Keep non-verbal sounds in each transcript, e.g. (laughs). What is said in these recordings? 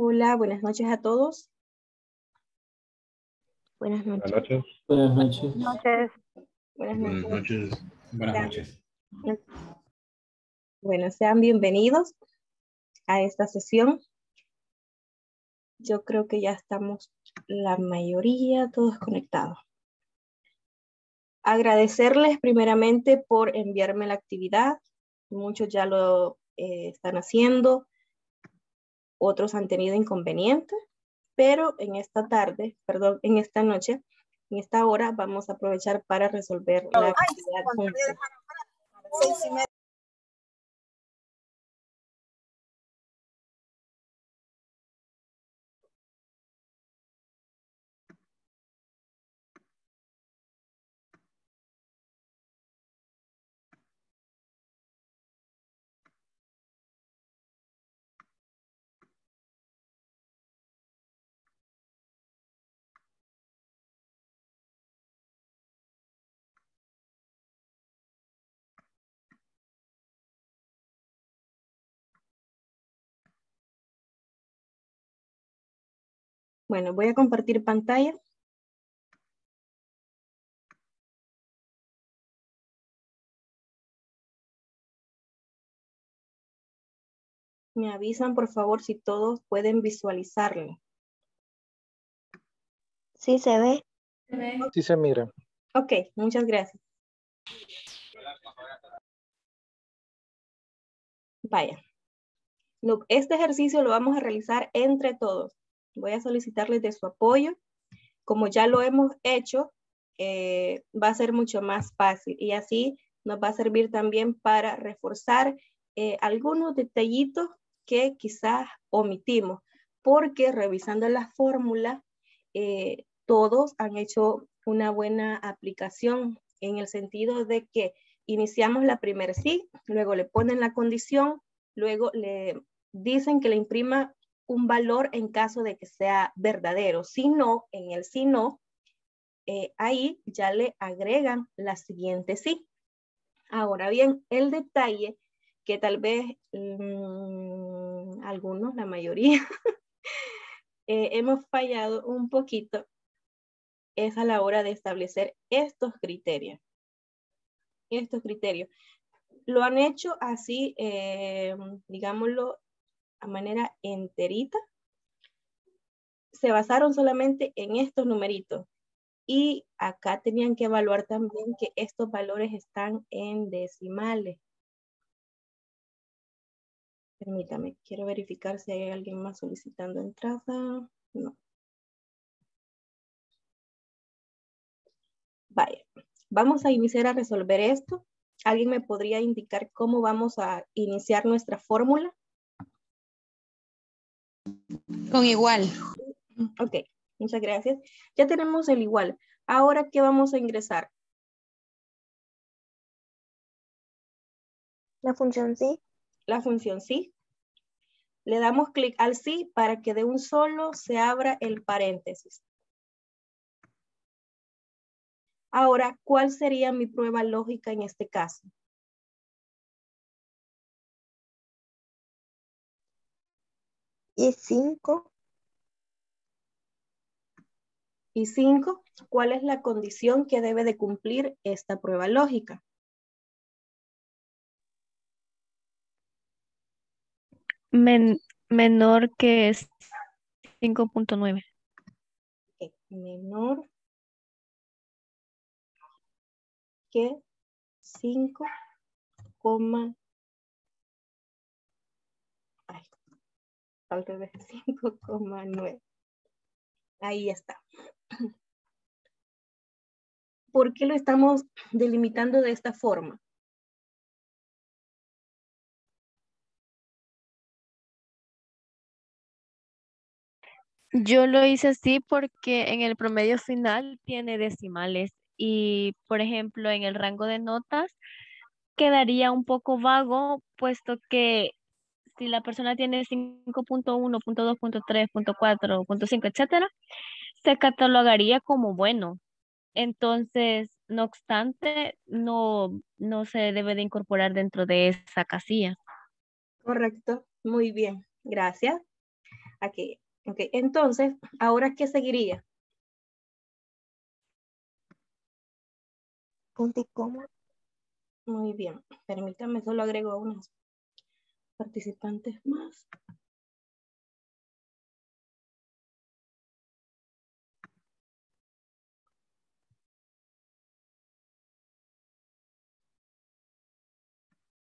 Hola, buenas noches a todos. Buenas noches. Buenas noches. Buenas noches. Noches. Buenas Buenas noches. noches. Buenas noches. Bueno, sean bienvenidos a esta sesión. Yo creo que ya estamos la mayoría todos conectados. Agradecerles primeramente por enviarme la actividad. Muchos ya lo eh, están haciendo, otros han tenido inconvenientes, pero en esta tarde, perdón, en esta noche, en esta hora, vamos a aprovechar para resolver la actividad Bueno, voy a compartir pantalla. Me avisan, por favor, si todos pueden visualizarlo. Sí se ve. Sí se mira. Ok, muchas gracias. Vaya. Este ejercicio lo vamos a realizar entre todos. Voy a solicitarles de su apoyo. Como ya lo hemos hecho, eh, va a ser mucho más fácil y así nos va a servir también para reforzar eh, algunos detallitos que quizás omitimos, porque revisando la fórmula, eh, todos han hecho una buena aplicación en el sentido de que iniciamos la primera sí, luego le ponen la condición, luego le dicen que le imprima un valor en caso de que sea verdadero. Si no, en el si no, eh, ahí ya le agregan la siguiente sí. Ahora bien, el detalle que tal vez mm, algunos, la mayoría, (laughs) eh, hemos fallado un poquito es a la hora de establecer estos criterios. Estos criterios. Lo han hecho así, eh, digámoslo, manera enterita. Se basaron solamente en estos numeritos. Y acá tenían que evaluar también que estos valores están en decimales. Permítame, quiero verificar si hay alguien más solicitando entrada. No. Vaya, vamos a iniciar a resolver esto. ¿Alguien me podría indicar cómo vamos a iniciar nuestra fórmula? Con igual. Ok, muchas gracias. Ya tenemos el igual. Ahora, ¿qué vamos a ingresar? La función sí. La función sí. Le damos clic al sí para que de un solo se abra el paréntesis. Ahora, ¿cuál sería mi prueba lógica en este caso? Y cinco. Y cinco, ¿cuál es la condición que debe de cumplir esta prueba lógica? Men- menor que es 5.9. Ok, Menor que 5, coma, ay, al revés, (laughs) 5,9. Ahí está. (clears throat) ¿Por qué lo estamos delimitando de esta forma? Yo lo hice así porque en el promedio final tiene decimales y, por ejemplo, en el rango de notas quedaría un poco vago, puesto que si la persona tiene 5.1, punto 2, punto 3, punto 4, punto 5, etcétera, se catalogaría como bueno. Entonces, no obstante, no, no se debe de incorporar dentro de esa casilla. Correcto, muy bien, gracias. Aquí. Ok, entonces, ¿ahora qué seguiría? Punto y coma. Muy bien, permítame, solo agrego a unos participantes más.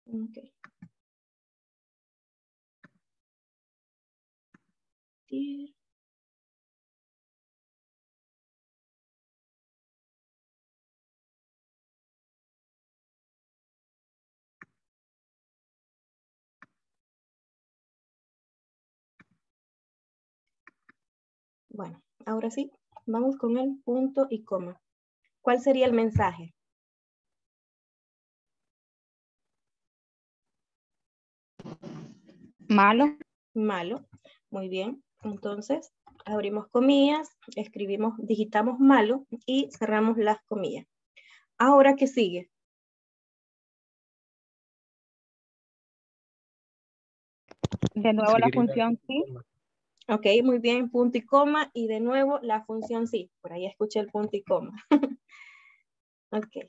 Ok. Here. Bueno, ahora sí, vamos con el punto y coma. ¿Cuál sería el mensaje? Malo. Malo. Muy bien. Entonces, abrimos comillas, escribimos, digitamos malo y cerramos las comillas. Ahora, ¿qué sigue? De nuevo la función sí. Ok, muy bien, punto y coma. Y de nuevo la función sí. Por ahí escuché el punto y coma. (laughs) ok.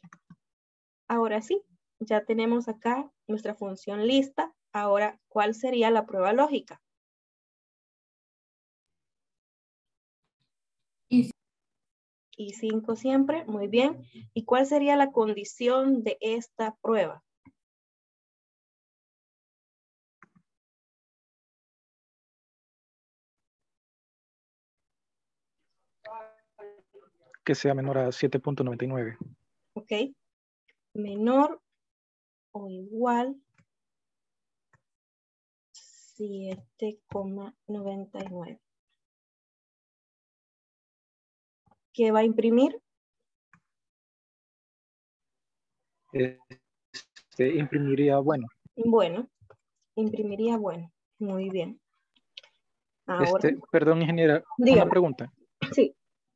Ahora sí, ya tenemos acá nuestra función lista. Ahora, ¿cuál sería la prueba lógica? Y 5 siempre, muy bien. ¿Y cuál sería la condición de esta prueba? Que sea menor a 7.99. ¿Ok? Menor o igual 7,99. ¿Qué va a imprimir? Este, imprimiría, bueno, Bueno, imprimiría bueno. Muy bien. Ahora, este, perdón, ingeniera, Dígame. una pregunta.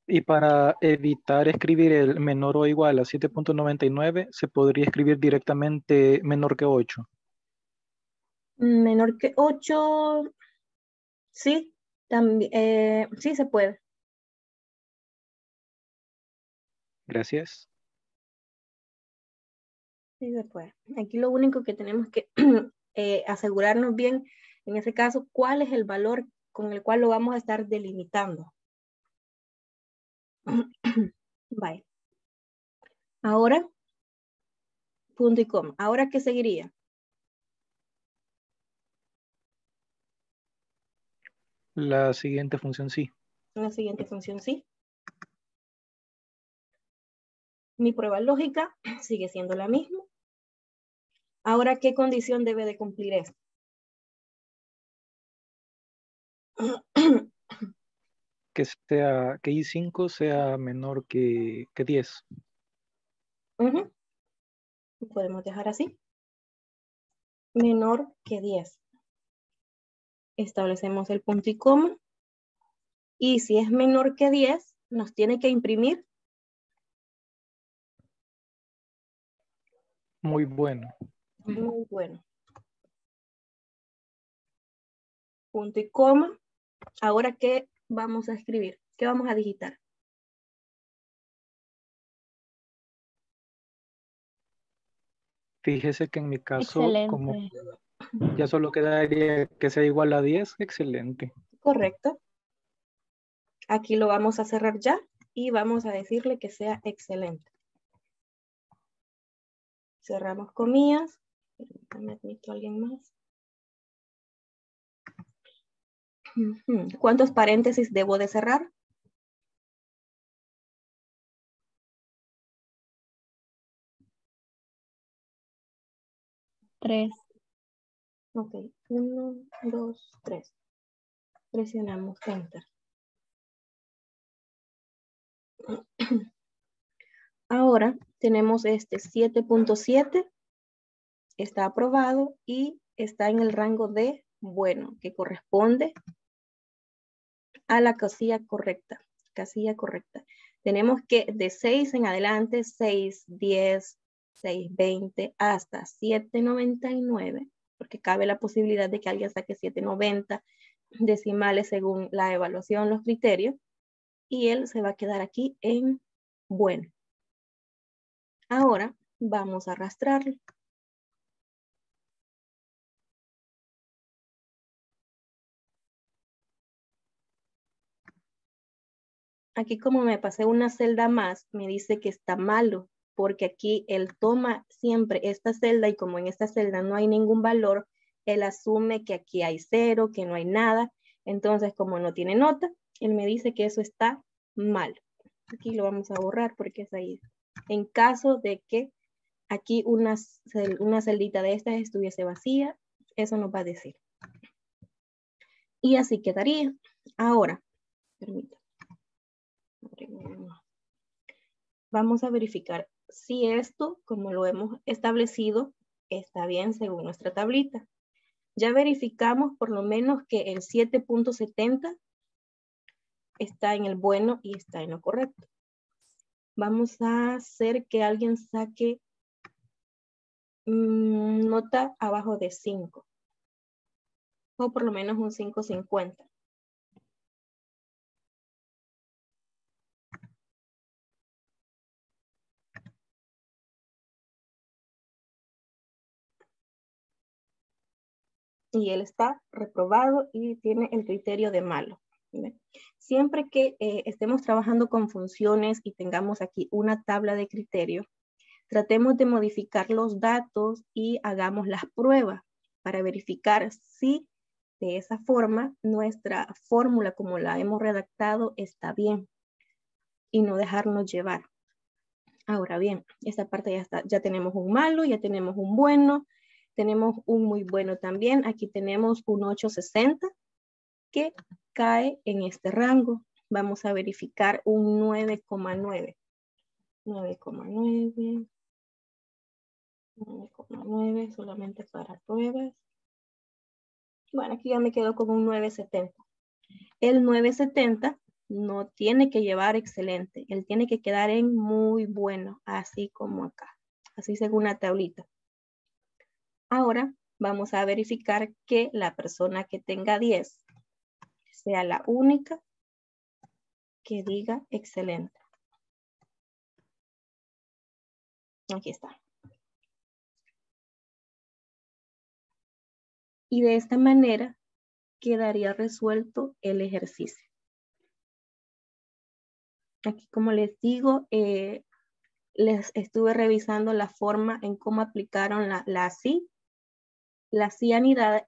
Y para evitar escribir el menor o igual a 7.99, se podría escribir directamente menor que 8. menor que 8, sí, también, eh, sí se puede. Gracias. Sí se puede. Aquí lo único que tenemos que (clears throat) eh, asegurarnos bien, en ese caso, cuál es el valor con el cual lo vamos a estar delimitando. (coughs) Bye. Ahora, punto y coma. Ahora, ¿qué seguiría? La siguiente función sí. La siguiente función sí. Mi prueba lógica sigue siendo la misma. Ahora, ¿qué condición debe de cumplir esto? Que sea, que I5 sea menor que, que 10. Ujú. Podemos dejar así. Menor que 10. Establecemos el punto y coma. Y si es menor que 10, nos tiene que imprimir. Muy bueno. Muy bueno. Punto y coma. Ahora, ¿qué vamos a escribir? ¿Qué vamos a digitar? Fíjese que en mi caso, como Excelente. ya solo quedaría que sea igual a 10, excelente. Correcto. Aquí lo vamos a cerrar ya y vamos a decirle que sea excelente. Cerramos comillas. Permítame, admito a alguien más. ¿Cuántos paréntesis debo de cerrar? Tres. Ok, uno, dos, tres. Presionamos Enter. Ahora tenemos este 7.7. Está aprobado y está en el rango de bueno, que corresponde a la casilla correcta. Casilla correcta. Tenemos que de 6 en adelante, 6, 10, 6, 20 hasta 7.99, porque cabe la posibilidad de que alguien saque 7.90 decimales según la evaluación, los criterios, y él se va a quedar aquí en bueno. Ahora vamos a arrastrarlo. Aquí como me pasé una celda más, me dice que está malo, porque aquí él toma siempre esta celda y como en esta celda no hay ningún valor, él asume que aquí hay cero, que no hay nada. Entonces, como no tiene nota, él me dice que eso está mal. Aquí lo vamos a borrar porque es ahí. En caso de que aquí una, una celdita de estas estuviese vacía, eso nos va a decir. Y así quedaría. Ahora, permítanme. Vamos a verificar si esto, como lo hemos establecido, está bien según nuestra tablita. Ya verificamos por lo menos que el 7.70 está en el bueno y está en lo correcto. Vamos a hacer que alguien saque mm, nota abajo de 5. O por lo menos un 5.50. y él está reprobado y tiene el criterio de malo. Siempre que eh, estemos trabajando con funciones y tengamos aquí una tabla de criterio, tratemos de modificar los datos y hagamos las pruebas para verificar si de esa forma nuestra fórmula como la hemos redactado está bien y no dejarnos llevar. Ahora bien, esta parte ya está, ya tenemos un malo, ya tenemos un bueno, tenemos un muy bueno también. Aquí tenemos un 860 que cae en este rango. Vamos a verificar un 9,9. 9,9. 9,9 solamente para pruebas. Bueno, aquí ya me quedo con un 970. El 970 no tiene que llevar excelente. Él tiene que quedar en muy bueno, así como acá. Así según la tablita. Ahora vamos a verificar que la persona que tenga 10 sea la única que diga excelente. Aquí está. Y de esta manera quedaría resuelto el ejercicio. Aquí, como les digo, eh, les estuve revisando la forma en cómo aplicaron la, la la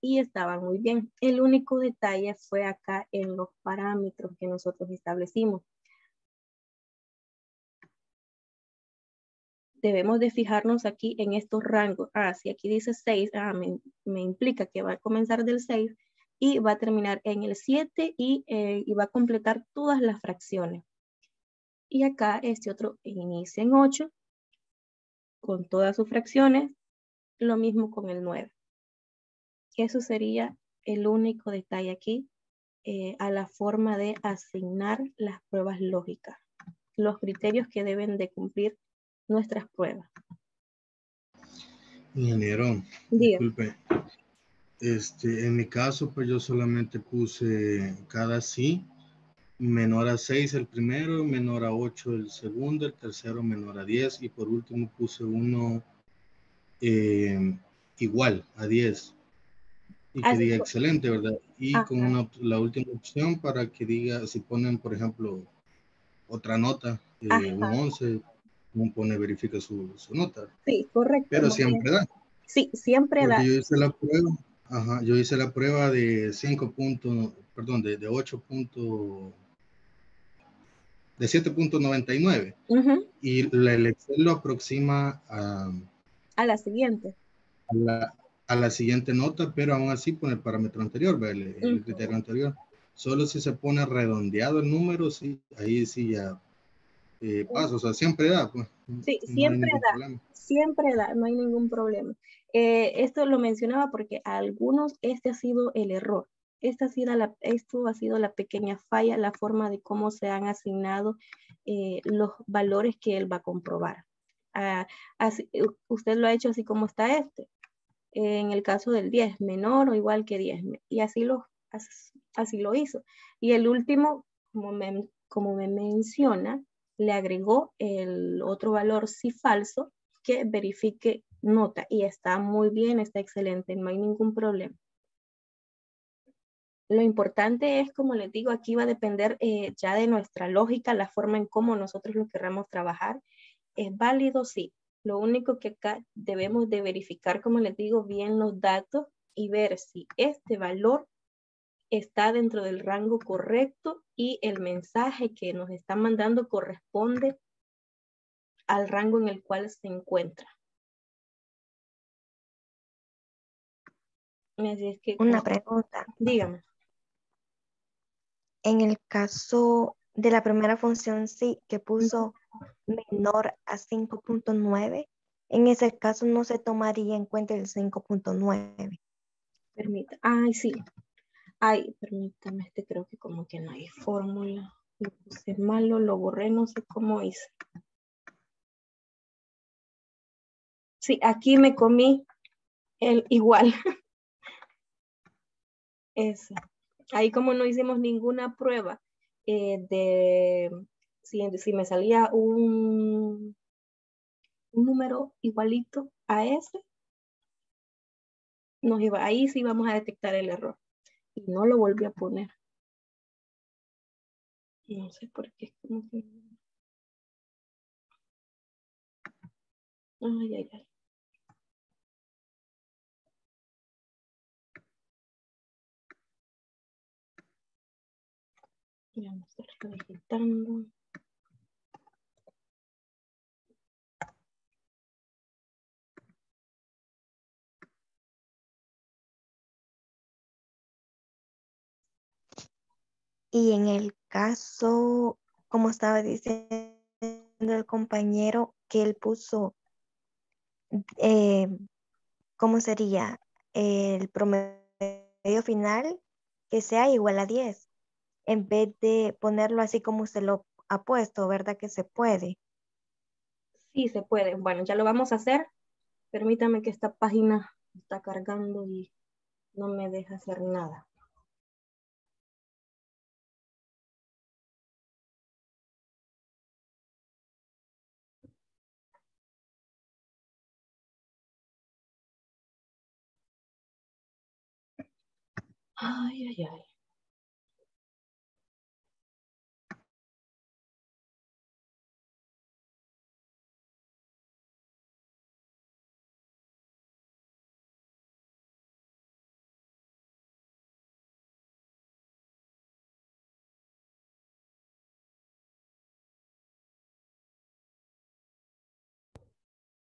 y estaban muy bien. El único detalle fue acá en los parámetros que nosotros establecimos. Debemos de fijarnos aquí en estos rangos. Ah, si aquí dice 6, ah, me, implica que va a comenzar del 6 y va a terminar en el 7 y, eh, y va a completar todas las fracciones. Y acá este otro inicia en 8 con todas sus fracciones, lo mismo con el 9. Eso sería el único detalle aquí eh, a la forma de asignar las pruebas lógicas, los criterios que deben de cumplir nuestras pruebas. Ingeniero, disculpe. Este, en mi caso, pues yo solamente puse cada sí menor a 6 el primero, menor a 8 el segundo, el tercero menor a 10 y por último puse uno eh, igual a 10 y que diga excelente, ¿verdad? Y con la última opción para que diga, si ponen, por ejemplo, otra nota, eh, un 11, uno pone, verifica su, su, nota. Sí, correcto. Pero siempre da. Sí, siempre da. Yo hice la prueba, ajá, yo hice la prueba de 5 puntos, perdón, de, de 8 puntos, de 7.99. Y la, el Excel lo aproxima a... A la siguiente. A la, a la siguiente nota, pero aún así pone el parámetro anterior, el, criterio anterior. Solo si se pone redondeado el número, sí, ahí sí ya eh, pasa, o sea, siempre da. Pues. Sí, siempre da, siempre da, no hay ningún problema. Eh, esto lo mencionaba porque a algunos este ha sido el error. Esta ha sido la, esto ha sido la pequeña falla, la forma de cómo se han asignado eh, los valores que él va a comprobar. Ah, así, usted lo ha hecho así como está este en el caso del 10, menor o igual que 10. Y así los, así lo hizo. Y el último, como me, como me menciona, le agregó el otro valor sí falso que verifique nota y está muy bien, está excelente, no hay ningún problema. Lo importante es, como les digo, aquí va a depender eh, ya de nuestra lógica, la forma en cómo nosotros lo querramos trabajar. ¿Es válido? Sí. Lo único que acá debemos de verificar, como les digo, bien los datos y ver si este valor está dentro del rango correcto y el mensaje que nos están mandando corresponde al rango en el cual se encuentra. Una pregunta. Dígame. En el caso de la primera función sí, que puso menor a 5.9, en ese caso no se tomaría en cuenta el 5.9. Permita. Ay, sí. Ay, permítame, este creo que como que no hay fórmula. Lo puse malo, lo borré, no sé cómo hice. Sí, aquí me comí el igual. (laughs) Ese. Ahí como no hicimos ninguna prueba eh, de si, me salía un, número igualito a ese, nos iba, ahí sí vamos a detectar el error. Y no lo volví a poner. No sé por qué. Ay, ay, ay. Vamos a estar. Y en el caso, como estaba diciendo el compañero, que él puso, eh, ¿cómo sería? El promedio final que sea igual a 10, en vez de ponerlo así como usted lo ha puesto, ¿verdad que se puede? Sí, se puede. Bueno, ya lo vamos a hacer. Permítame que esta página está cargando y no me deja hacer nada. Ay, ay, ay.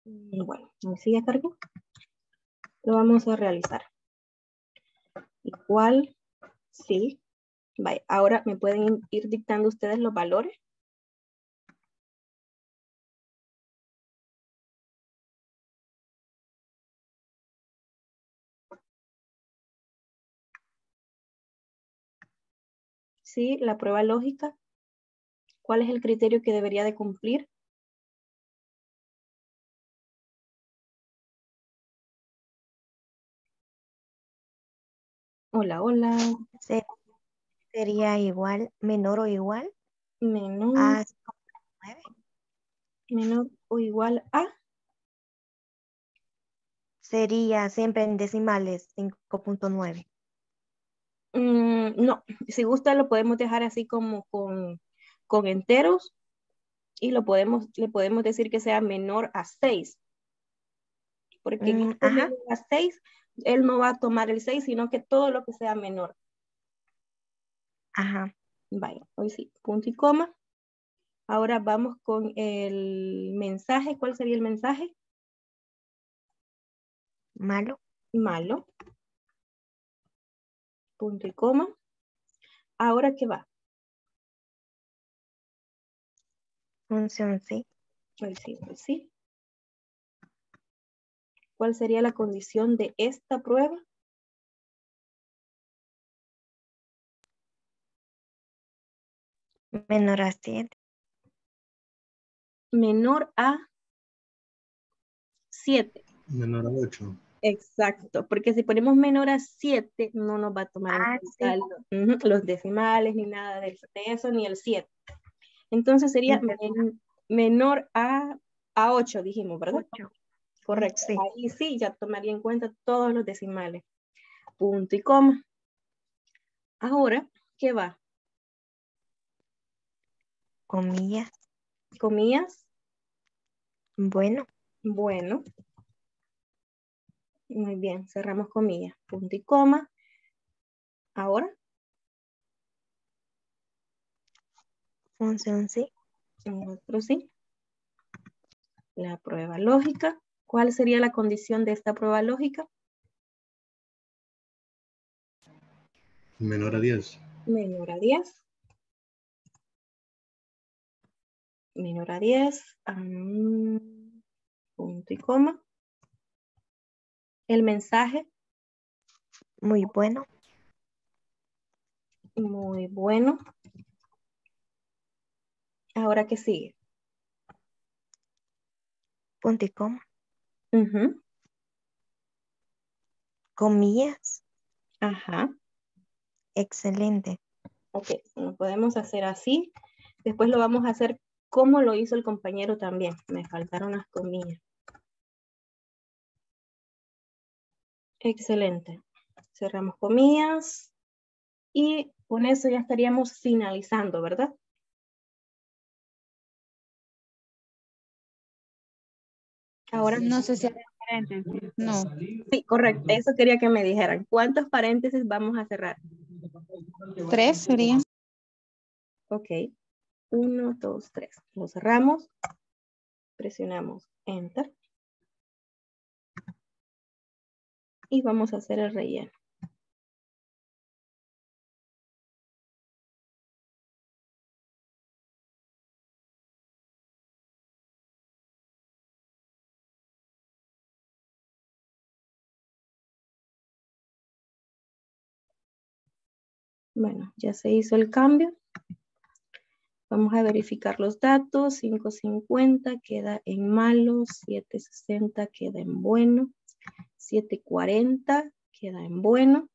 Mm, bueno, a cargo. Lo vamos a realizar igual, sí. Vale, ahora me pueden ir dictando ustedes los valores. Sí, la prueba lógica. ¿Cuál es el criterio que debería de cumplir? Hola, hola. Sería igual, menor o igual menor a Menor o igual a. Sería siempre en decimales 5.9. Mm, no, si gusta lo podemos dejar así como con, con enteros y lo podemos, le podemos decir que sea menor a 6. Porque Mm, a 6 él no va a tomar el 6, sino que todo lo que sea menor. Ajá. Vaya, hoy sí, punto y coma. Ahora vamos con el mensaje. ¿Cuál sería el mensaje? Malo. Malo. Punto y coma. Ahora, ¿qué va? Función sí. Hoy sí, hoy sí. ¿Cuál sería la condición de esta prueba? Menor a 7. Menor a 7. Menor a 8. Exacto, porque si ponemos menor a 7, no nos va a tomar Ah, en cuenta lo- los decimales ni nada de, eso, ni el 7. Entonces sería men- menor a, a 8, dijimos, ¿verdad? Ocho. Correcto. Sí. Ahí sí ya tomaría en cuenta todos los decimales. Punto y coma. Ahora, ¿qué va? Comillas. Comillas. Bueno, Bueno. Muy bien, cerramos comillas. Punto y coma. Ahora, función sí. otro sí. La prueba lógica. ¿Cuál sería la condición de esta prueba lógica? Menor a 10. Menor a 10. Menor a 10. am, punto y coma. El mensaje, Muy bueno. muy bueno. Ahora, ¿qué sigue? Punto y coma. Comillas. Ajá. Excelente. Ok, lo podemos hacer así. Después lo vamos a hacer como lo hizo el compañero también. Me faltaron las comillas. Excelente. Cerramos comillas. Y con eso ya estaríamos finalizando, ¿verdad? Ahora No sé si hay paréntesis. No. sí, correcto. Eso quería que me dijeran. ¿Cuántos paréntesis vamos a cerrar? Tres sería. Ok. Uno, dos, tres. Lo cerramos. Presionamos Enter. Y vamos a hacer el relleno. Bueno, ya se hizo el cambio. Vamos a verificar los datos. 550 queda en malo, 760 queda en bueno, 740 queda en bueno,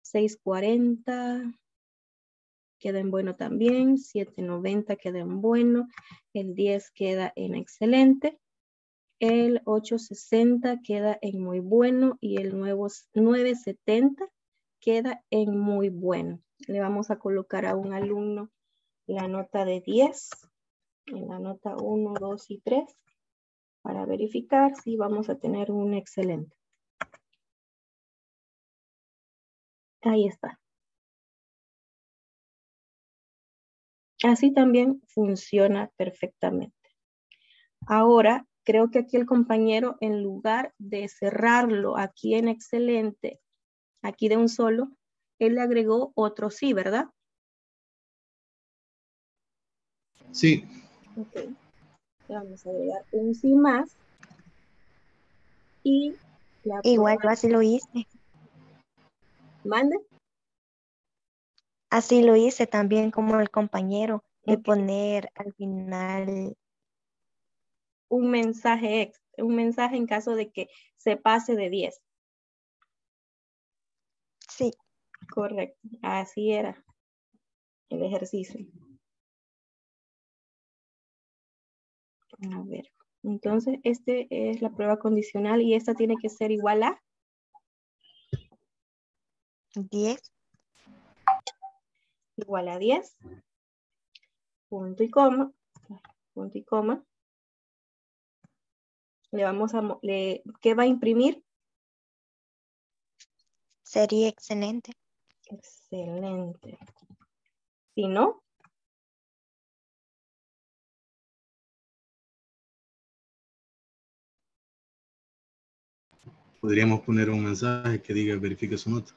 640 queda en bueno también, 790 queda en bueno, el 10 queda en excelente, el 860 queda en muy bueno y el nuevo 970 queda en muy bueno. Le vamos a colocar a un alumno la nota de 10 en la nota 1, 2 y 3 para verificar si vamos a tener un excelente. Ahí está. Así también funciona perfectamente. Ahora, creo que aquí el compañero, en lugar de cerrarlo aquí en excelente, aquí de un solo, él le agregó otro sí, ¿verdad? Sí, Ok. Le vamos a agregar un sí más. Y la Igual yo así lo hice. mande. Así lo hice también como el compañero de poner al final. un mensaje ex, un mensaje en caso de que se pase de 10. Sí, Correcto, así era el ejercicio. A ver, entonces este es la prueba condicional y esta tiene que ser igual a 10. igual a 10. Punto y coma. Punto y coma. Le vamos a, ¿qué va a imprimir? Sería excelente. Excelente. Si no, podríamos poner un mensaje que diga verifique su nota.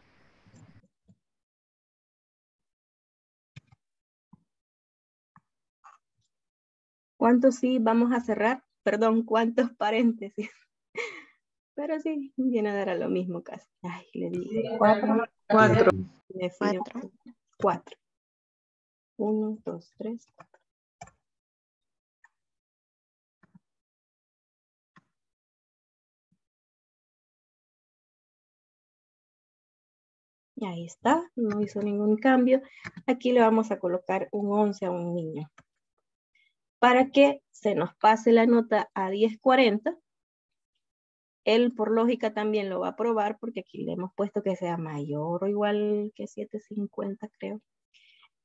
¿cuántos sí vamos a cerrar? Perdón, ¿cuántos paréntesis? Pero sí, viene a dar a lo mismo casi. Ay, le dije. Cuatro. Cuatro. Me cuatro. cuatro. Uno, dos, tres, cuatro. Y ahí está, no hizo ningún cambio. Aquí le vamos a colocar un 11 a un niño. Para que se nos pase la nota a 10.40, él por lógica también lo va a probar porque aquí le hemos puesto que sea mayor o igual que 750 creo.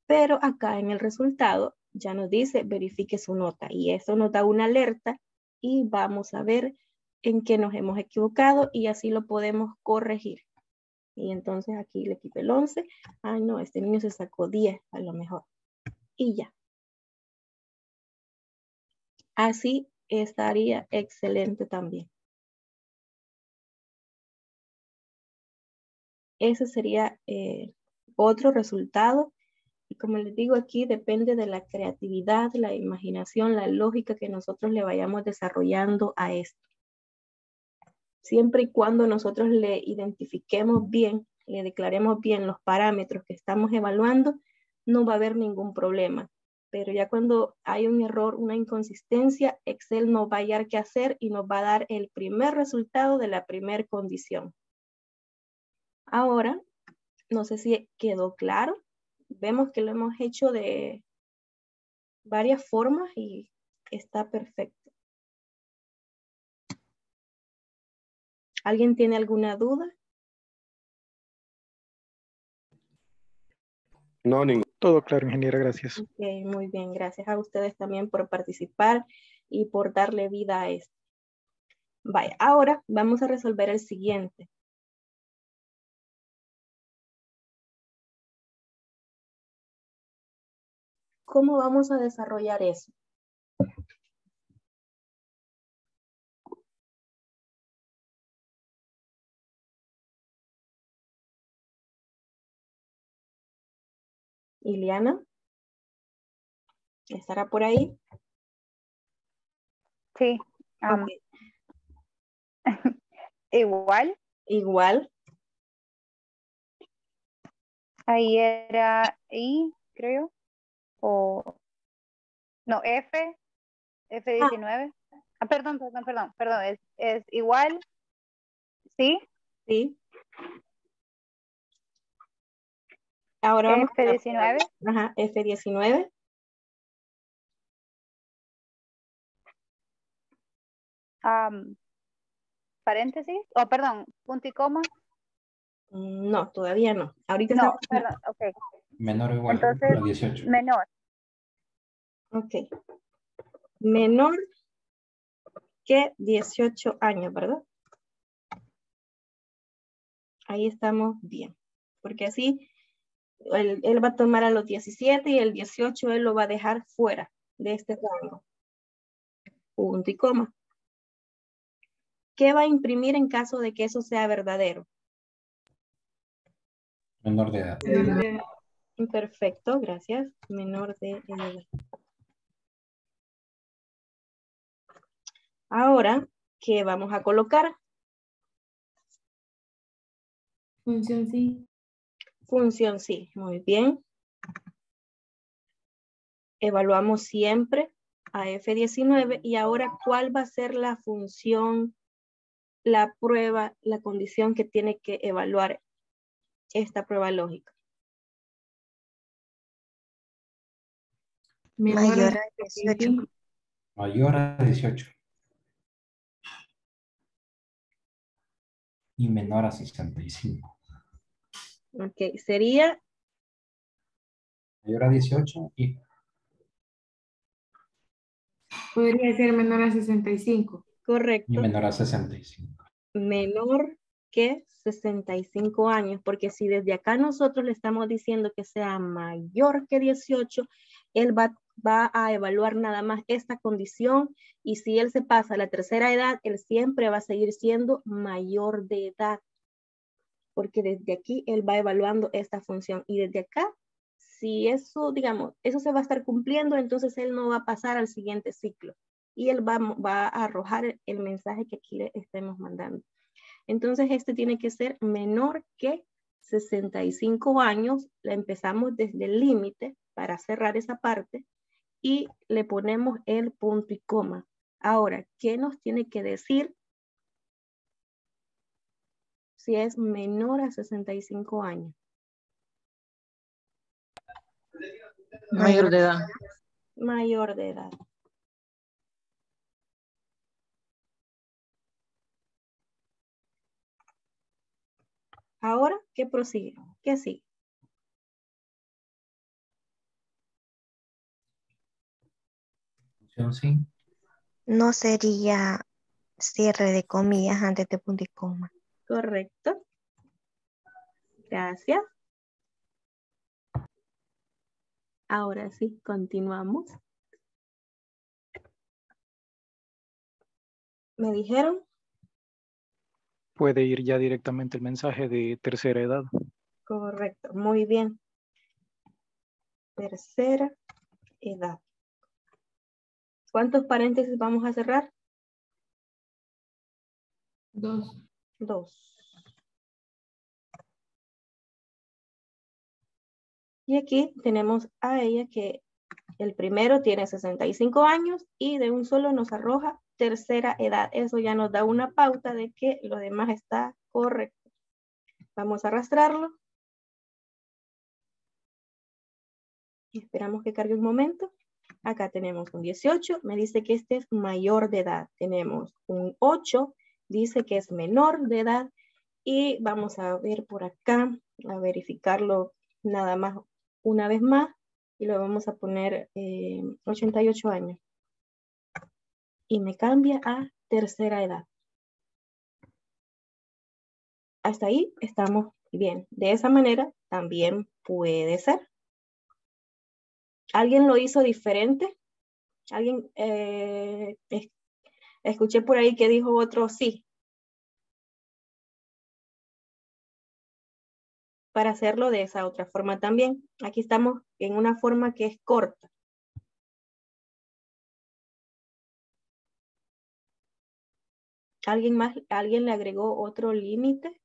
Pero acá en el resultado ya nos dice verifique su nota y eso nos da una alerta y vamos a ver en qué nos hemos equivocado y así lo podemos corregir. Y entonces aquí le quito el 11. Ay, no, este niño se sacó 10 a lo mejor. Y ya. Así estaría excelente también. Ese sería eh, otro resultado. Y como les digo aquí, depende de la creatividad, la imaginación, la lógica que nosotros le vayamos desarrollando a esto siempre y cuando nosotros le identifiquemos bien, le declaremos bien los parámetros que estamos evaluando, no va a haber ningún problema. Pero ya cuando hay un error, una inconsistencia, Excel no va a hallar qué hacer y nos va a dar el primer resultado de la primera condición. Ahora, no sé si quedó claro. Vemos que lo hemos hecho de varias formas y está perfecto. ¿Alguien tiene alguna duda? No, ningún. Todo claro, ingeniera, gracias. Ok, muy bien, gracias a ustedes también por participar y por darle vida a esto. Vaya, ahora vamos a resolver el siguiente. ¿Cómo vamos a desarrollar eso? Iliana. ¿Estará por ahí? Sí. (laughs) igual. Igual. Ahí era I, creo. O. No, F. F19. Ah. ah, perdón, perdón, perdón, perdón. Es, es igual. ¿Sí? Sí. Ahora vamos F19. Ajá, F19. paréntesis, o oh, perdón, punto y coma. Mm, no, todavía no. Ahorita no, perdón, ok. Menor o igual Entonces, a 18. Menor. Ok. Menor que 18 años, ¿verdad? Ahí estamos bien. Porque así él, va a tomar a los 17 y el 18 él lo va a dejar fuera de este rango. Punto y coma. ¿Qué va a imprimir en caso de que eso sea verdadero? Menor de edad. Perfecto, gracias. Menor de edad. Ahora, ¿qué vamos a colocar? Función sí. Función sí, muy bien. Evaluamos siempre a F19 y ahora cuál va a ser la función, la prueba, la condición que tiene que evaluar esta prueba lógica. Mayor a 18. Mayor a 18. Y menor a 65. Ok, sería... Mayor a 18 y... Podría ser menor a 65. Correcto. Y menor a 65. Menor que 65 años, porque si desde acá nosotros le estamos diciendo que sea mayor que 18, él va, va, a evaluar nada más esta condición y si él se pasa a la tercera edad, él siempre va a seguir siendo mayor de edad porque desde aquí él va evaluando esta función y desde acá, si eso, digamos, eso se va a estar cumpliendo, entonces él no va a pasar al siguiente ciclo y él va, va a arrojar el mensaje que aquí le estemos mandando. Entonces este tiene que ser menor que 65 años, la empezamos desde el límite para cerrar esa parte y le ponemos el punto y coma. Ahora, ¿qué nos tiene que decir si es menor a 65 años? Mayor de edad. Mayor de edad. Ahora, ¿qué prosigue? ¿Qué sigue? No sería cierre de comillas antes de punto y coma. Correcto. Gracias. Ahora sí, continuamos. ¿Me dijeron? Puede ir ya directamente el mensaje de tercera edad. Correcto, muy bien. Tercera edad. ¿Cuántos paréntesis vamos a cerrar? Dos. Dos. Y aquí tenemos a ella que el primero tiene 65 años y de un solo nos arroja tercera edad. Eso ya nos da una pauta de que lo demás está correcto. Vamos a arrastrarlo. Esperamos que cargue un momento. Acá tenemos un 18, me dice que este es mayor de edad. Tenemos un 8, dice que es menor de edad. Y vamos a ver por acá, a verificarlo nada más una vez más. Y lo vamos a poner 88 eh, años. Y me cambia a tercera edad. Hasta ahí estamos bien. De esa manera también puede ser. ¿Alguien lo hizo diferente? ¿Alguien? Eh, escuché por ahí que dijo otro sí. Para hacerlo de esa otra forma también. Aquí estamos en una forma que es corta. ¿Alguien más, alguien le agregó otro límite?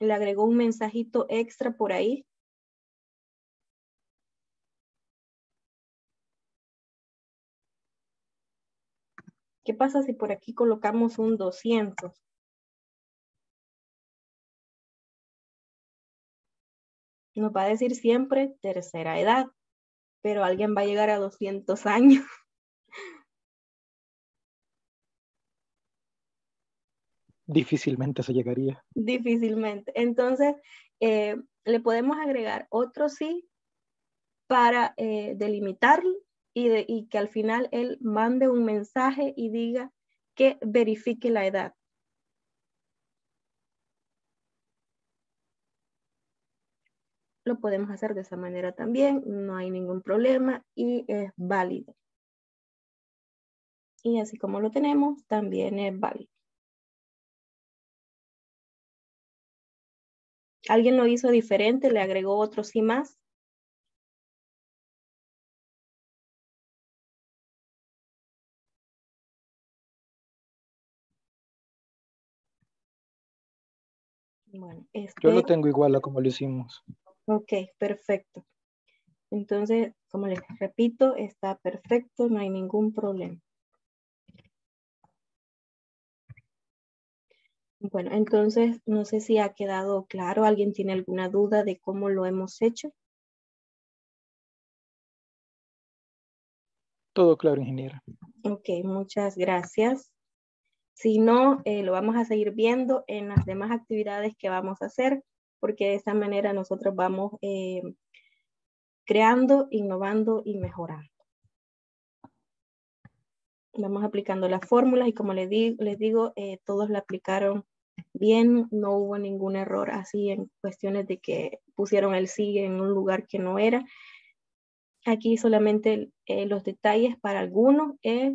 Le agregó un mensajito extra por ahí. ¿Qué pasa si por aquí colocamos un 200? Nos va a decir siempre tercera edad, pero alguien va a llegar a 200 años. Difícilmente se llegaría. Difícilmente. Entonces, eh, le podemos agregar otro sí para eh, delimitarlo y, y que al final él mande un mensaje y diga que verifique la edad. Lo podemos hacer de esa manera también, no hay ningún problema y es válido. Y así como lo tenemos, también es válido. ¿Alguien lo hizo diferente? ¿Le agregó otro sí más? Bueno, Yo lo este tengo igual a como lo hicimos. Ok, perfecto. Entonces, como les repito, está perfecto, no hay ningún problema. Bueno, entonces no sé si ha quedado claro. ¿Alguien tiene alguna duda de cómo lo hemos hecho? Todo claro, ingeniera. Ok, muchas gracias. Si no, eh, lo vamos a seguir viendo en las demás actividades que vamos a hacer, porque de esta manera nosotros vamos eh, creando, innovando y mejorando. Vamos aplicando las fórmulas y como les, les digo, eh, todos la aplicaron bien, no hubo ningún error así en cuestiones de que pusieron el sí en un lugar que no era. Aquí solamente eh, los detalles para algunos es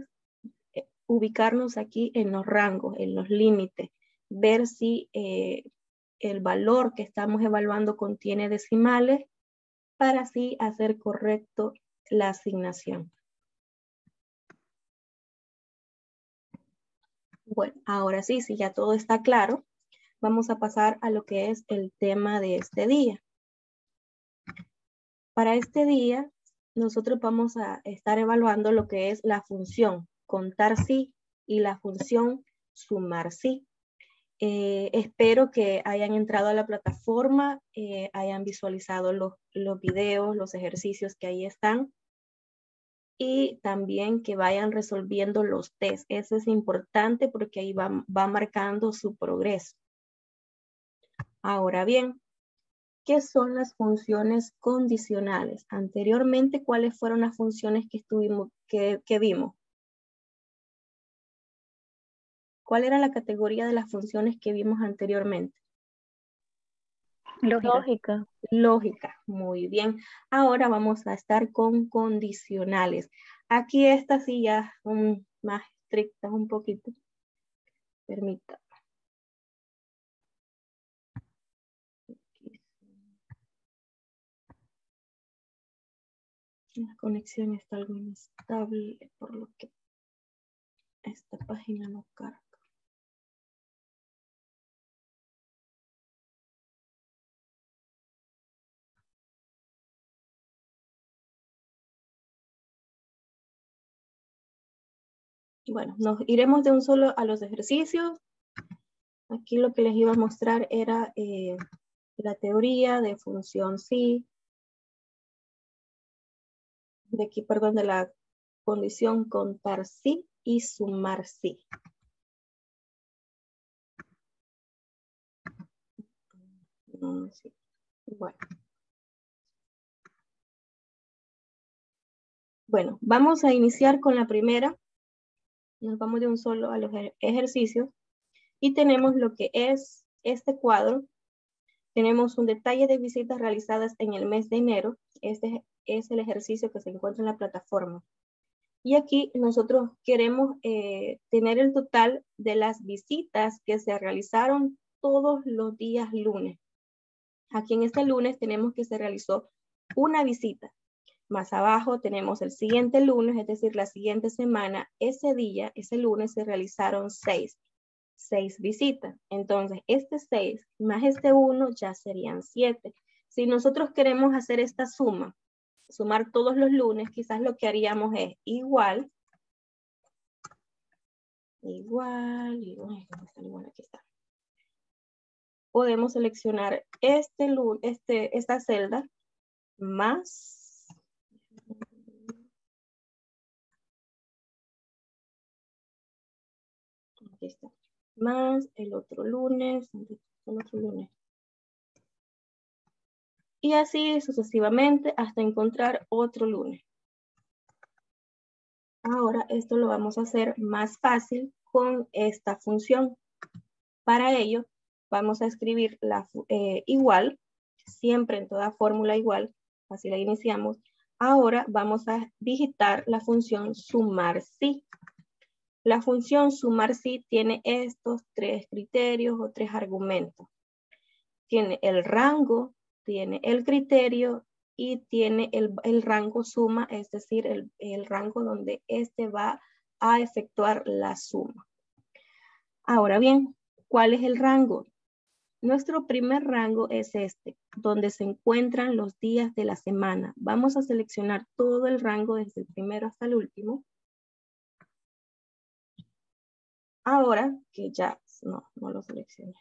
eh, ubicarnos aquí en los rangos, en los límites, ver si el valor que estamos evaluando contiene decimales para así hacer correcto la asignación. Bueno, ahora sí, si ya todo está claro, vamos a pasar a lo que es el tema de este día. Para este día, nosotros vamos a estar evaluando lo que es la función contar sí y la función sumar sí. Eh, espero que hayan entrado a la plataforma, eh, hayan visualizado los, los videos, los ejercicios que ahí están y también que vayan resolviendo los test. Eso es importante porque ahí va, va marcando su progreso. Ahora bien, ¿qué son las funciones condicionales? Anteriormente, ¿cuáles fueron las funciones que, estuvimos, que, que vimos? ¿Cuál era la categoría de las funciones que vimos anteriormente? Lógica. Lógica. muy bien. Ahora vamos a estar con condicionales. Aquí estas sí ya son más estrictas un poquito. Permita. La conexión está algo inestable, por lo que esta página no carga. Bueno, nos iremos de un solo a los ejercicios. Aquí lo que les iba a mostrar era eh, la teoría de función sí. De aquí, perdón, de la condición contar sí y sumar sí. Mm, bueno. Bueno, vamos a iniciar con la primera, nos vamos de un solo a los ejercicios y tenemos lo que es este cuadro. Tenemos un detalle de visitas realizadas en el mes de enero. Este es el ejercicio que se encuentra en la plataforma. Y aquí nosotros queremos eh, tener el total de las visitas que se realizaron todos los días lunes. Aquí en este lunes tenemos que se realizó una visita. Más abajo tenemos el siguiente lunes, es decir, la siguiente semana, ese día, ese lunes se realizaron seis, seis visitas. Entonces, este seis más este uno ya serían siete. Si nosotros queremos hacer esta suma, sumar todos los lunes, quizás lo que haríamos es igual, igual, igual, igual aquí está. Podemos seleccionar este, este, esta celda más El otro lunes, el otro lunes. Y así sucesivamente hasta encontrar otro lunes. Ahora esto lo vamos a hacer más fácil con esta función. Para ello vamos a escribir la eh, igual, siempre en toda fórmula igual, así la iniciamos. Ahora vamos a digitar la función sumar sí. La función sumar sí tiene estos tres criterios o tres argumentos. Tiene el rango, tiene el criterio y tiene el, rango suma, es decir, el, el rango donde este va a efectuar la suma. Ahora bien, ¿cuál es el rango? Nuestro primer rango es este, donde se encuentran los días de la semana. Vamos a seleccionar todo el rango desde el primero hasta el último. Ahora que ya, no, lo seleccioné.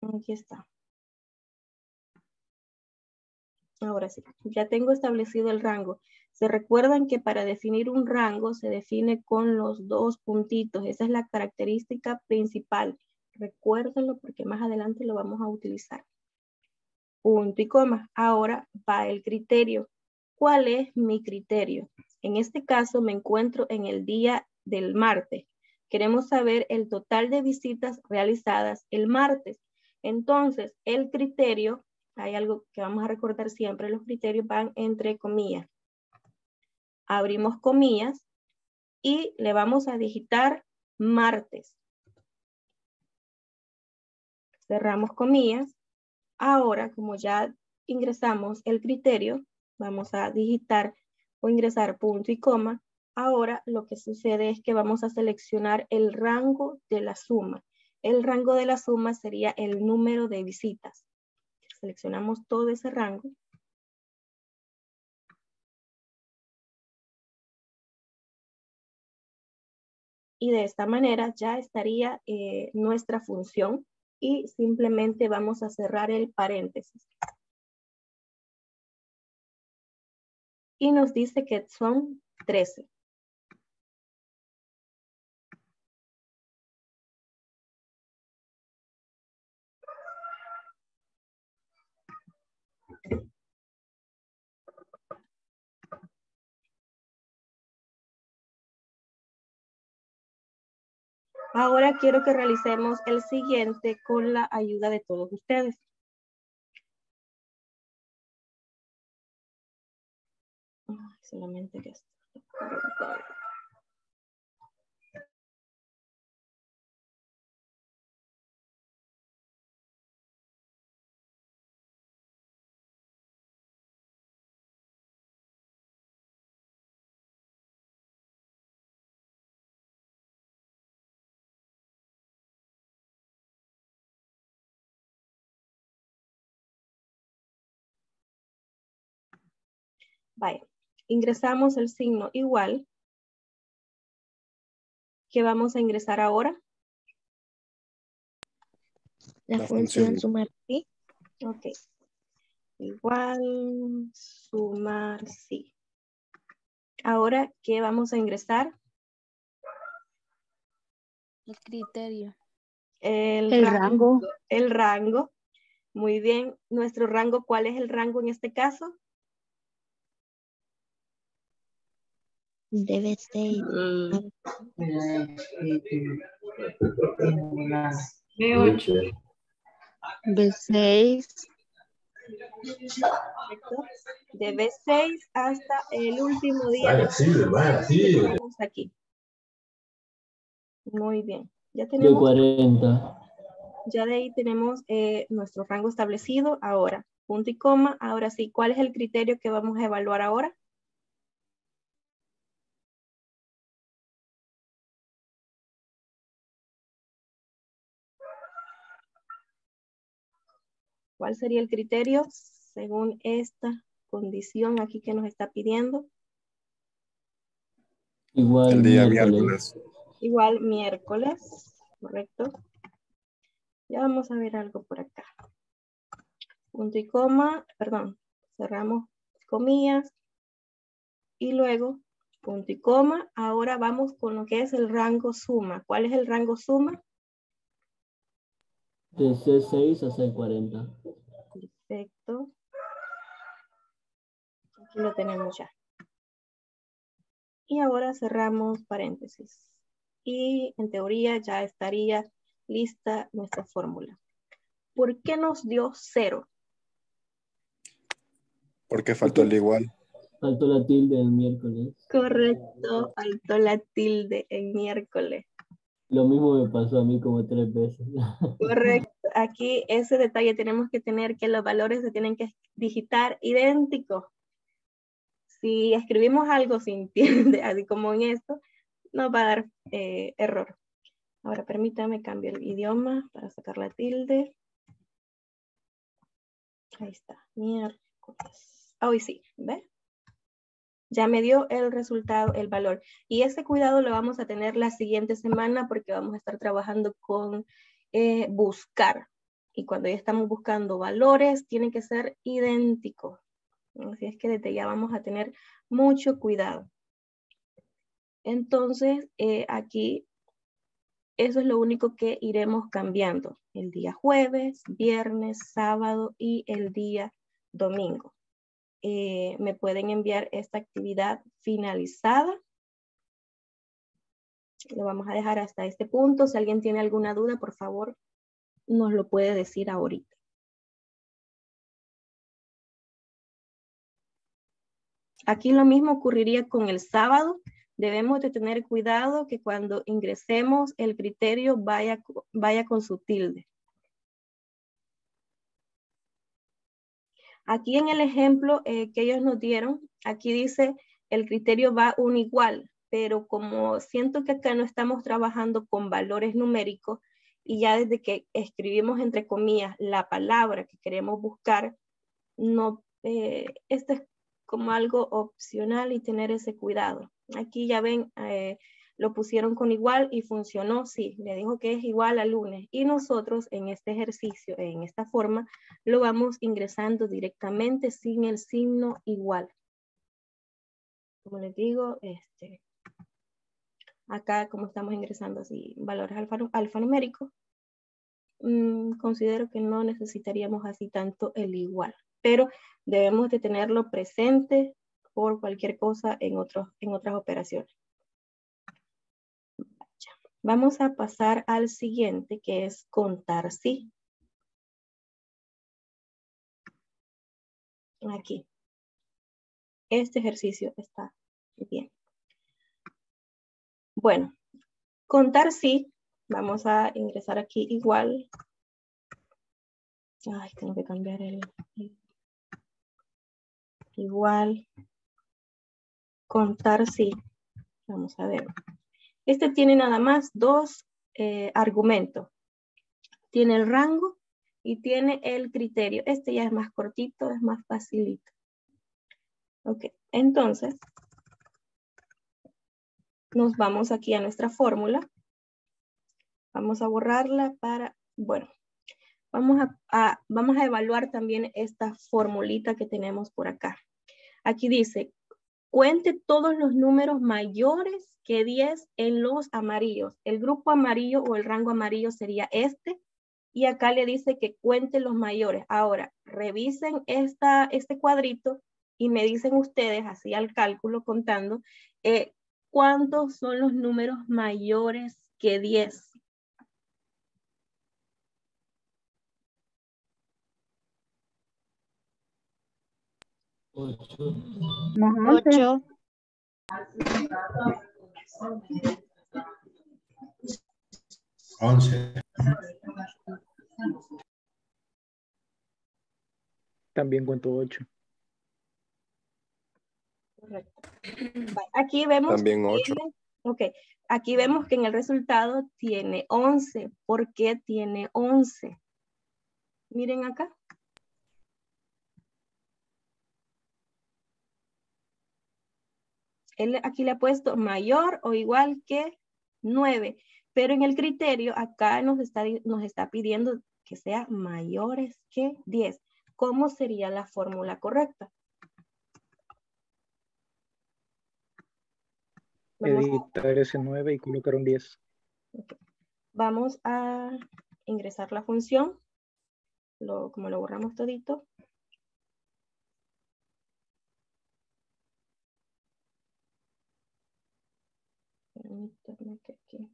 Aquí está. Ahora sí, ya tengo establecido el rango. Se recuerdan que para definir un rango se define con los dos puntitos. Esa es la característica principal. Recuérdenlo porque más adelante lo vamos a utilizar. Punto y coma. Ahora va el criterio. ¿Cuál es mi criterio? En este caso me encuentro en el día del martes. Queremos saber el total de visitas realizadas el martes. Entonces, el criterio, hay algo que vamos a recordar siempre, los criterios van entre comillas. Abrimos comillas y le vamos a digitar martes. Cerramos comillas. Ahora, como ya ingresamos el criterio, vamos a digitar o ingresar punto y coma, ahora lo que sucede es que vamos a seleccionar el rango de la suma. El rango de la suma sería el número de visitas. Seleccionamos todo ese rango. Y de esta manera ya estaría eh, nuestra función y simplemente vamos a cerrar el paréntesis. Y nos dice que son 13. Ahora quiero que realicemos el siguiente con la ayuda de todos ustedes. Solamente que esto. Vaya, ingresamos el signo igual. ¿Qué vamos a ingresar ahora? La, función, sumar sí. Ok. Igual, sumar sí. Ahora, ¿qué vamos a ingresar? El criterio. El, rango. El rango. Muy bien. ¿Nuestro rango cuál es el rango en este caso? Debe ser. B8. B6. De B6 hasta el último día. Vaya, sí, vaya, sí. aquí. Muy bien. Ya tenemos. B40. Ya de ahí tenemos eh, nuestro rango establecido. Ahora, punto y coma. Ahora sí, ¿cuál es el criterio que vamos a evaluar ahora? ¿Cuál sería el criterio según esta condición aquí que nos está pidiendo? Igual el día miércoles. Igual miércoles, correcto. Ya vamos a ver algo por acá. Punto y coma, perdón, cerramos comillas. Y luego, punto y coma. Ahora vamos con lo que es el rango suma. ¿Cuál es el rango suma? De C6 a C40. Perfecto. Aquí lo tenemos ya. Y ahora cerramos paréntesis. Y en teoría ya estaría lista nuestra fórmula. ¿Por qué nos dio cero? Porque faltó el igual. Faltó la tilde el miércoles. Correcto, faltó la tilde en miércoles. Lo mismo me pasó a mí como tres veces. Correcto. Aquí ese detalle tenemos que tener que los valores se tienen que digitar idénticos. Si escribimos algo sin tilde, (laughs) así como en esto, nos va a dar eh, error. Ahora permítame cambiar el idioma para sacar la tilde. Ahí está, miércoles. Hoy sí, ¿ves? ya me dio el resultado, el valor. Y ese cuidado lo vamos a tener la siguiente semana porque vamos a estar trabajando con eh, buscar. Y cuando ya estamos buscando valores, tienen que ser idénticos. Así es que desde ya vamos a tener mucho cuidado. Entonces, eh, aquí, eso es lo único que iremos cambiando. El día jueves, viernes, sábado y el día domingo. Eh, me pueden enviar esta actividad finalizada. Lo vamos a dejar hasta este punto. Si alguien tiene alguna duda, por favor, nos lo puede decir ahorita. Aquí lo mismo ocurriría con el sábado. Debemos de tener cuidado que cuando ingresemos el criterio vaya, vaya con su tilde. Aquí en el ejemplo eh, que ellos nos dieron, aquí dice el criterio va un igual, pero como siento que acá no estamos trabajando con valores numéricos y ya desde que escribimos entre comillas la palabra que queremos buscar, no, eh, esto es como algo opcional y tener ese cuidado. Aquí ya ven, eh, lo pusieron con igual y funcionó, sí, le dijo que es igual al lunes. Y nosotros en este ejercicio, en esta forma, lo vamos ingresando directamente sin el signo igual. Como les digo, este, acá como estamos ingresando así valores alfanuméricos, mm, considero que no necesitaríamos así tanto el igual, pero debemos de tenerlo presente por cualquier cosa en, otros, en otras operaciones. Vamos a pasar al siguiente, que es contar sí. Aquí. Este ejercicio está bien. Bueno, contar sí. Vamos a ingresar aquí igual. Ay, tengo que cambiar el... Igual. Contar sí. Vamos a ver. Este tiene nada más dos eh, argumentos. Tiene el rango y tiene el criterio. Este ya es más cortito, es más facilito. Ok, entonces nos vamos aquí a nuestra fórmula. Vamos a borrarla para, bueno, vamos a, vamos a evaluar también esta formulita que tenemos por acá. Aquí dice, cuente todos los números mayores que 10 en los amarillos. El grupo amarillo o el rango amarillo sería este. Y acá le dice que cuente los mayores. Ahora, revisen esta, este cuadrito y me dicen ustedes, así al cálculo contando, eh, cuántos son los números mayores que 10. Ocho. Ocho. Once. También cuento 8. Correcto. Aquí vemos. También que 8. tiene- Ok, aquí vemos que en el resultado tiene 11. ¿Por qué tiene 11? Miren acá. Él aquí le ha puesto mayor o igual que 9, pero en el criterio acá nos está, nos está pidiendo que sea mayores que 10. ¿Cómo sería la fórmula correcta? Vamos a- Editar ese 9 y colocar un 10. Vamos a ingresar la función. Lo, como lo borramos todito. Permítanme que aquí.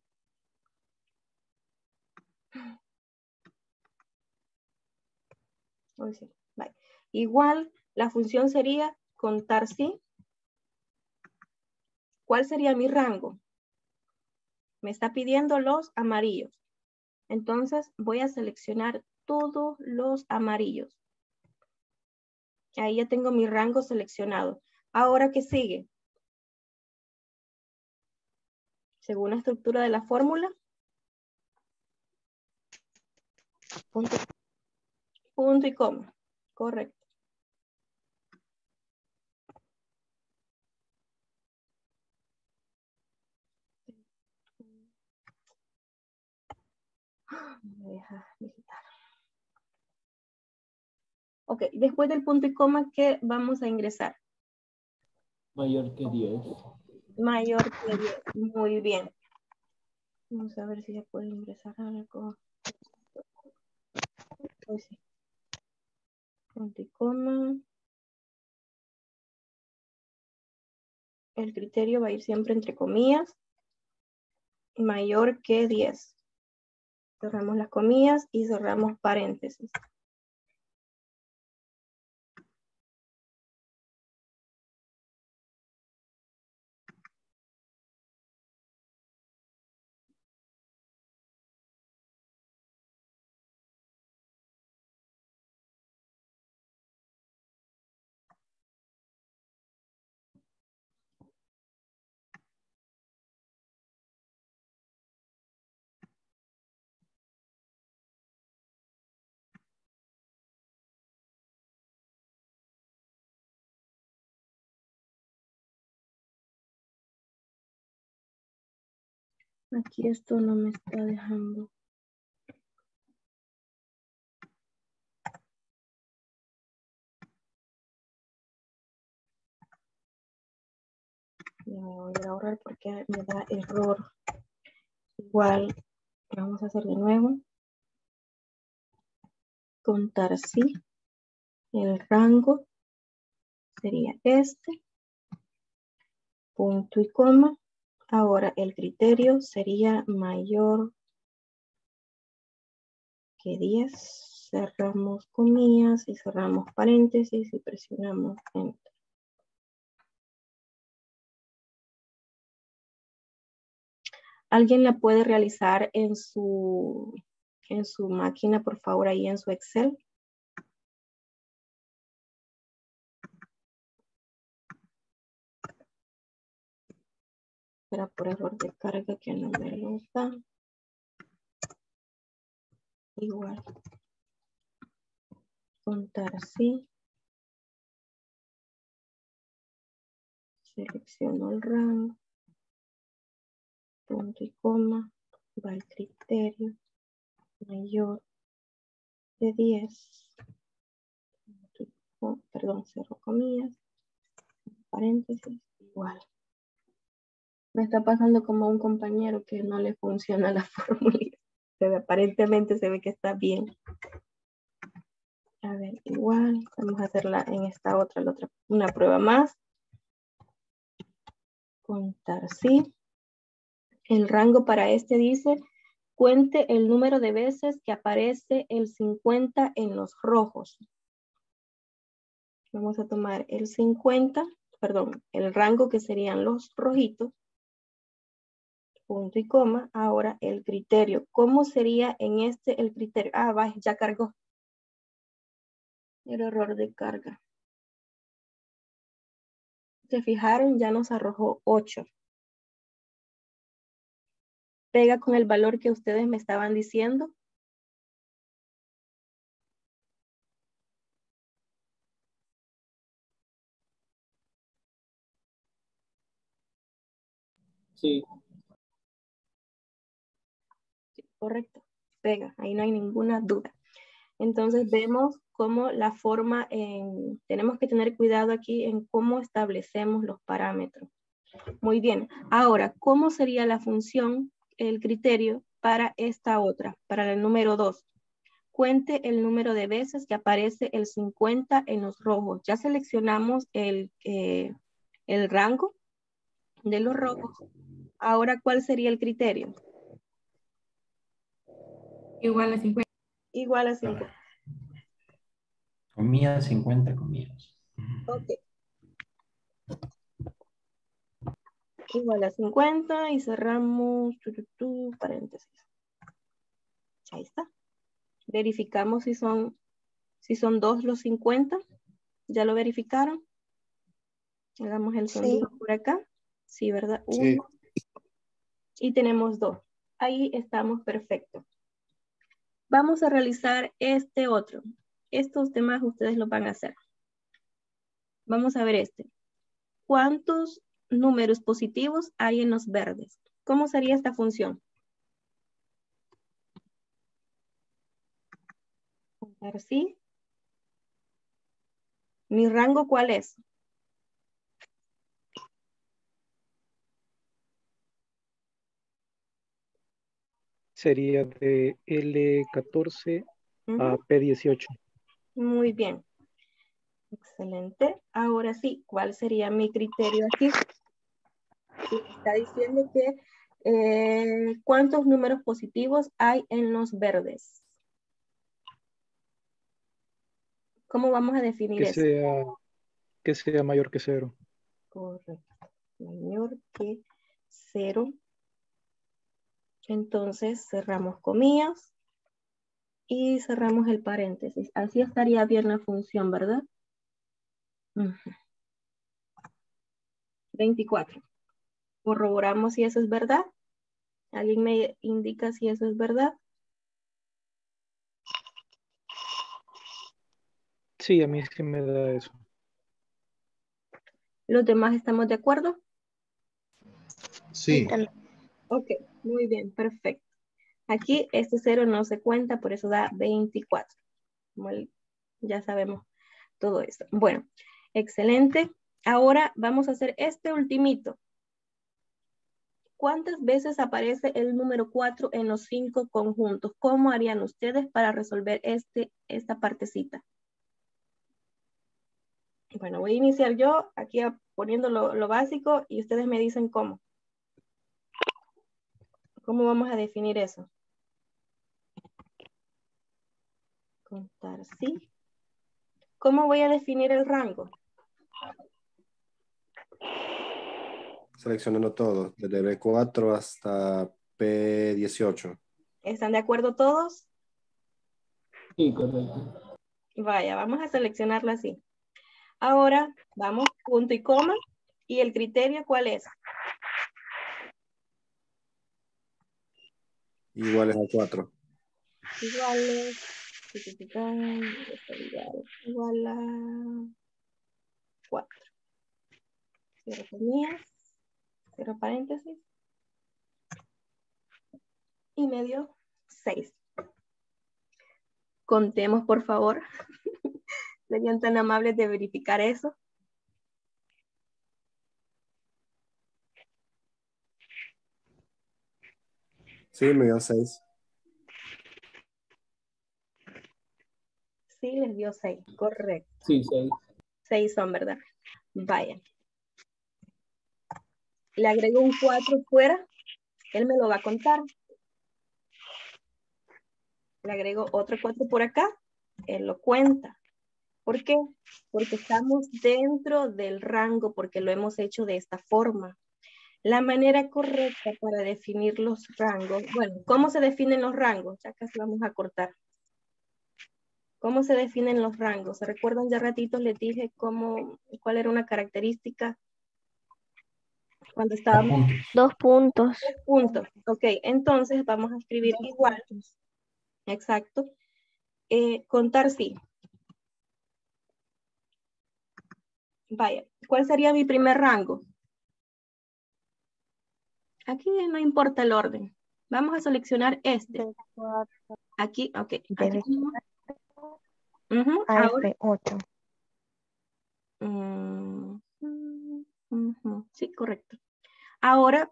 Hoy sí. Vale. Igual, la función sería contar sí. ¿Cuál sería mi rango? Me está pidiendo los amarillos. Entonces voy a seleccionar todos los amarillos. Ahí ya tengo mi rango seleccionado. Ahora, ¿qué sigue? Según la estructura de la fórmula. Punto, y coma. Correcto. Me deja visitar. Ok, después del punto y coma, ¿qué vamos a ingresar? Mayor que 10. Mayor que 10. Muy bien. Vamos a ver si se puede ingresar algo. Pues sí. Punto y coma. El criterio va a ir siempre entre comillas. Mayor que 10. Cerramos las comillas y cerramos paréntesis. Aquí esto no me está dejando. Ya me voy a ahorrar porque me da error. Igual, vamos a hacer de nuevo. Contar sí. El rango sería este. Punto y coma. Ahora el criterio sería mayor que 10. Cerramos comillas y cerramos paréntesis y presionamos enter. ¿Alguien la puede realizar en su, en su máquina, por favor, ahí en su Excel? Era por error de carga que no me lo da. Igual. Contar así. Selecciono el rango punto y coma, va el criterio mayor de 10, perdón, cerro comillas, paréntesis, igual. Me está pasando como a un compañero que no le funciona la (laughs) fórmula. Aparentemente se ve que está bien. A ver, igual, vamos a hacerla en esta otra, la otra, una prueba más. Contar sí. El rango para este dice, cuente el número de veces que aparece el 50 en los rojos. Vamos a tomar el 50, perdón, el rango que serían los rojitos, punto y coma. Ahora el criterio. ¿Cómo sería en este el criterio? Ah, va, ya cargó. El error de carga. ¿Se fijaron? Ya nos arrojó 8 pega con el valor que ustedes me estaban diciendo? Sí. Correcto, pega, ahí no hay ninguna duda. Entonces vemos cómo la forma, en, tenemos que tener cuidado aquí en cómo establecemos los parámetros. Muy bien, ahora, ¿cómo sería la función el criterio para esta otra, para el número 2. Cuente el número de veces que aparece el 50 en los rojos. Ya seleccionamos el, eh, el rango de los rojos. Ahora, ¿cuál sería el criterio? Igual a 50. Igual a 50. Comillas, 50 comillas. Ok. igual a 50 y cerramos paréntesis. Ahí está. Verificamos si son, si son dos los 50. ¿Ya lo verificaron? Hagamos el sonido por acá. Sí, ¿verdad? Uno. Y tenemos dos. Ahí estamos perfecto. Vamos a realizar este otro. Estos demás ustedes lo van a hacer. Vamos a ver este. ¿Cuántos números positivos hay en los verdes. ¿Cómo sería esta función? Contar sí. ¿Mi rango cuál es? Sería de L14 a P18. Muy bien. Excelente. Ahora sí, ¿cuál sería mi criterio aquí? está diciendo que eh, cuántos números positivos hay en los verdes. ¿Cómo vamos a definir que eso? Sea, que sea mayor que cero. Correcto. Mayor que cero. Entonces cerramos comillas y cerramos el paréntesis. Así estaría bien la función, ¿verdad? 24. Corroboramos si eso es verdad. ¿Alguien me indica si eso es verdad? Sí, a mí sí me da eso. ¿Los demás estamos de acuerdo? Sí. Ok, muy bien, perfecto. Aquí este cero no se cuenta, por eso da 24. ya sabemos todo esto. Bueno, excelente. Ahora vamos a hacer este ultimito. ¿Cuántas veces aparece el número 4 en los cinco conjuntos? ¿Cómo harían ustedes para resolver este, esta partecita? Bueno, voy a iniciar yo aquí poniendo lo, lo básico y ustedes me dicen cómo. ¿Cómo vamos a definir eso? Contar, sí. ¿Cómo voy a definir el rango? Seleccionando todo, desde B4 hasta P18. ¿Están de acuerdo todos? Sí, correcto. Vaya, vamos a seleccionarlo así. Ahora vamos punto y coma. ¿Y el criterio cuál es? Iguales a 4. Iguales. Igual a 4. Cierro comillas. Cierro paréntesis. Y medio 6. Contemos, por favor. (laughs) Serían tan amables de verificar eso. Sí, me dio 6. Sí, les dio 6, correcto. Sí, 6. 6 son, ¿verdad? Vaya. Le agrego un 4 fuera, él me lo va a contar. Le agrego otro 4 por acá, él lo cuenta. ¿Por qué? Porque estamos dentro del rango, porque lo hemos hecho de esta forma. La manera correcta para definir los rangos, bueno, ¿cómo se definen los rangos? Ya casi vamos a cortar. ¿Cómo se definen los rangos? ¿Se recuerdan ya ratitos les dije cómo, cuál era una característica? Cuando estábamos... Dos puntos. Dos puntos. Ok, entonces vamos a escribir igual. Exacto. Eh, contar sí. Vaya, ¿cuál sería mi primer rango? Aquí no importa el orden. Vamos a seleccionar este. Aquí, ok. Aquí. Uh -huh. 8. Mm, sí, correcto. Ahora,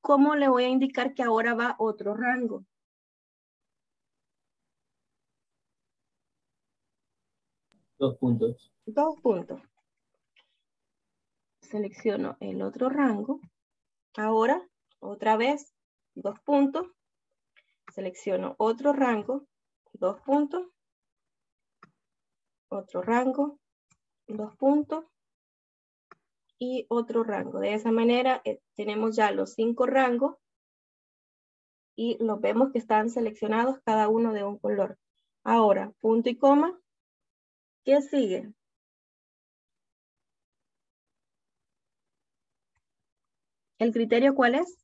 ¿cómo le voy a indicar que ahora va otro rango? Dos puntos. Dos puntos selecciono el otro rango. Ahora, otra vez, dos puntos. Selecciono otro rango, dos puntos. Otro rango, dos puntos. Y otro rango. De esa manera eh, tenemos ya los cinco rangos. Y los vemos que están seleccionados cada uno de un color. Ahora, punto y coma. ¿Qué sigue? ¿El criterio cuál es?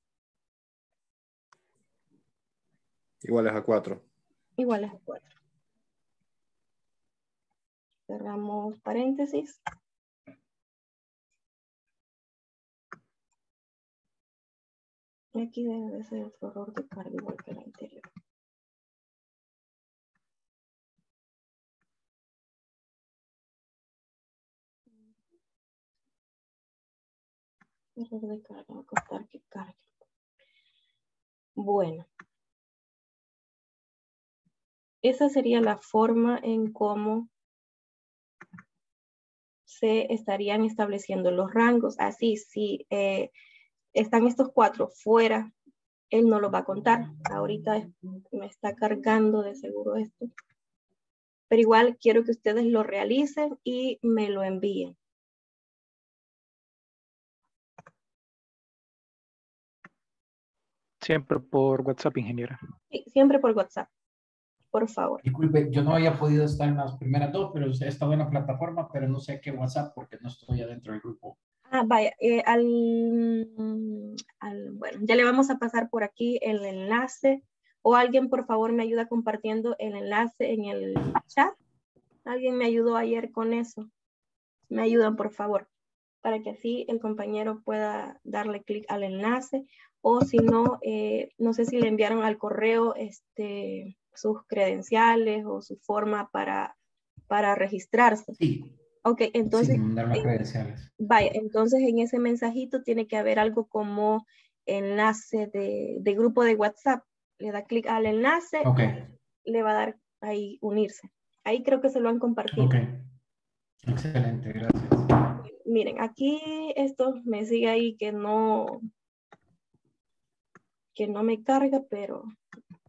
Iguales a 4. Iguales a 4. Cerramos paréntesis. Y aquí debe ser otro error de carga igual que el anterior. Error de carga, va a costar que cargue. Bueno. Esa sería la forma en cómo se estarían estableciendo los rangos. Así, si eh, están estos cuatro fuera, él no lo va a contar. Ahorita me está cargando de seguro esto. Pero igual quiero que ustedes lo realicen y me lo envíen. Siempre por WhatsApp, ingeniera. Sí, siempre por WhatsApp. Por favor. Disculpe, yo no había podido estar en las primeras dos, pero he estado en la plataforma, pero no sé qué WhatsApp porque no estoy adentro del grupo. Ah, vaya, eh, al, al, bueno, ya le vamos a pasar por aquí el enlace. O alguien, por favor, me ayuda compartiendo el enlace en el chat. Alguien me ayudó ayer con eso. Me ayudan, por favor. para que así el compañero pueda darle clic al enlace o si no, eh, no sé si le enviaron al correo este, sus credenciales o su forma para, para registrarse. Sí. Ok, entonces. Sí, las credenciales. Vaya, entonces en ese mensajito tiene que haber algo como enlace de, de grupo de WhatsApp. Le da clic al enlace, okay. le va a dar ahí unirse. Ahí creo que se lo han compartido. Ok. Excelente, gracias. Miren, aquí esto me sigue ahí que no, que no me carga, pero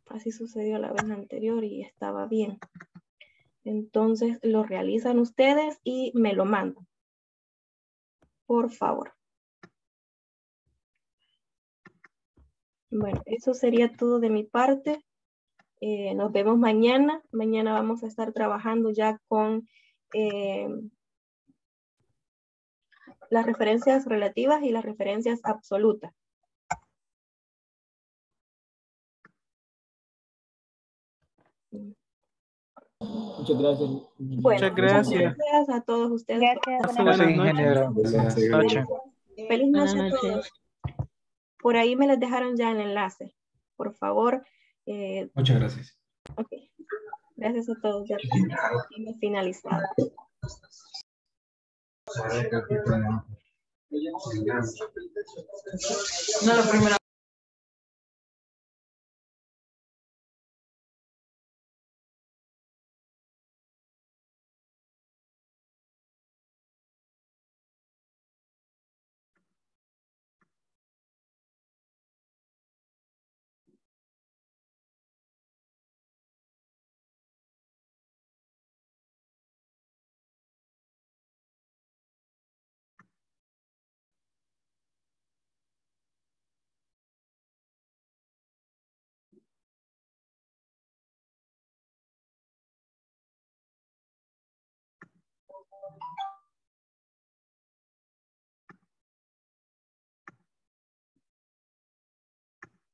así sucedió la vez anterior y estaba bien. Entonces lo realizan ustedes y me lo mandan. Por favor. Bueno, eso sería todo de mi parte. Eh, nos vemos mañana. Mañana vamos a estar trabajando ya con eh, las referencias relativas y las referencias absolutas. Muchas gracias. Bueno, muchas gracias. gracias a todos ustedes. Gracias. Gracias, ingeniero. Gracias. Noche. Feliz noche a todos. Por ahí me les dejaron ya el enlace. Por favor. eh, Muchas gracias. ok. Gracias a todos. Ya hemos finalizado. No, la primera.